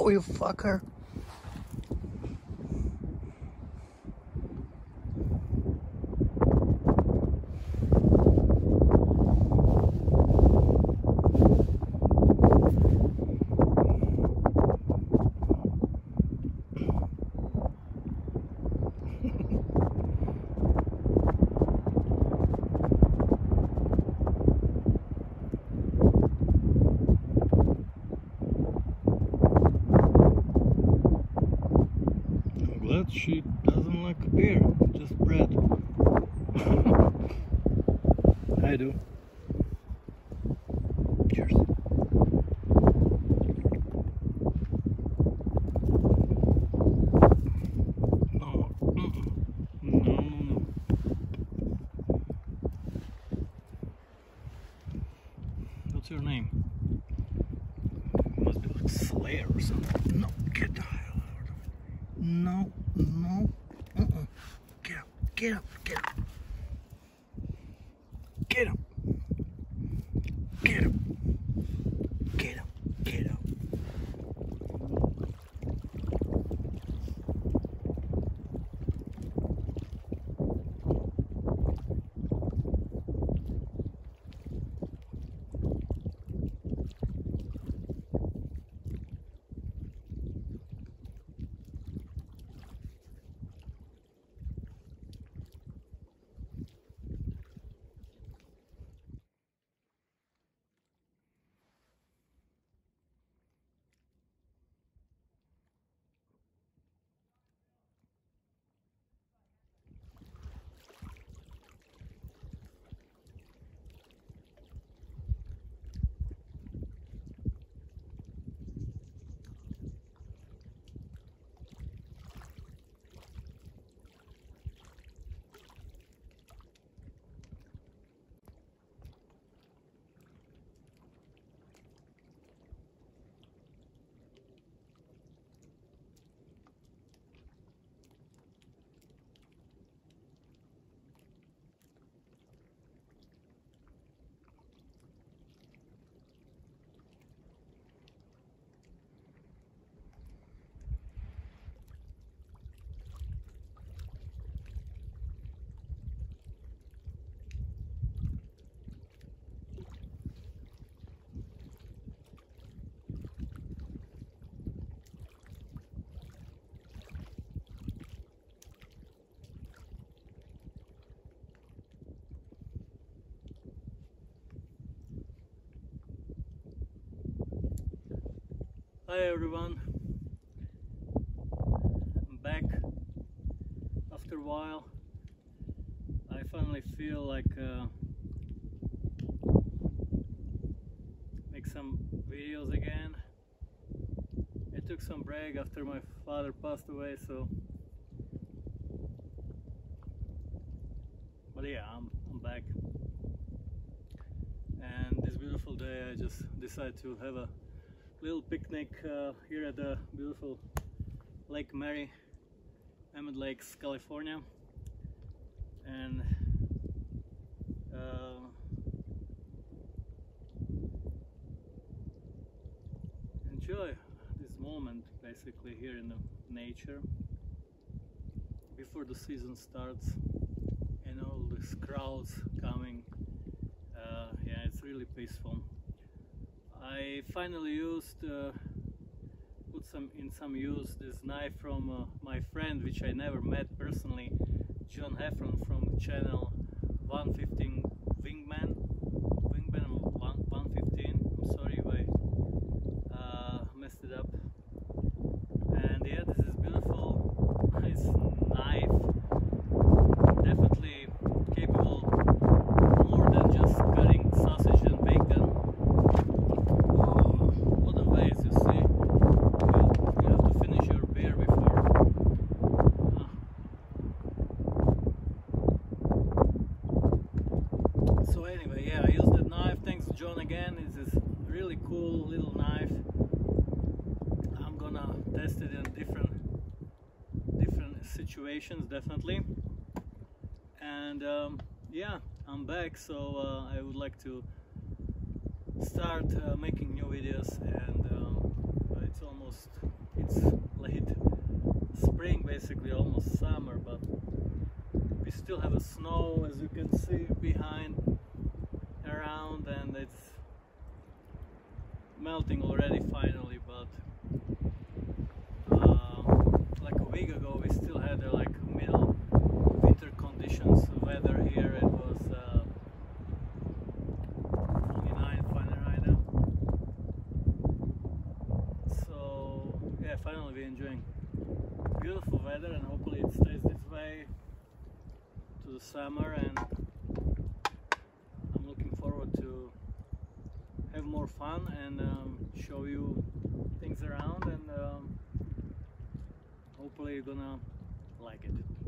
ow, you fucker. Get up, get up, get up. Hi everyone, I'm back after a while. I finally feel like uh, make some videos again. I took some break after my father passed away, so but yeah, I'm I'm back. And this beautiful day, I just decided to have a little picnic uh, here at the beautiful Lake Mary, Mammoth Lakes, California. And uh, enjoy this moment basically here in the nature before the season starts and all these crowds coming. Uh, yeah, it's really peaceful. I finally used, uh, put some in some use this knife from uh, my friend, which I never met personally, John Heffron from channel 115 Wingman, Wingman 115. I'm sorry if I uh, messed it up. And yeah, this is beautiful, nice knife, definitely capable more than just cutting sausage and bacon. What a ways, you see? You, you have to finish your beer before. Ah. So anyway, yeah, I used that John again. It's this really cool little knife. I'm gonna test it in different different situations definitely. And um, yeah, I'm back. So uh, I would like to start uh, making new videos and um, it's almost it's late spring basically almost summer but we still have a snow as you can see behind around and it's melting already finally but uh, like a week ago we still had uh, like middle winter conditions weather here it was uh, 29 finally right now. So yeah finally we're enjoying beautiful weather and hopefully it stays this way to the summer and I'm looking forward to have more fun and um, show you things around and um, hopefully you're gonna like it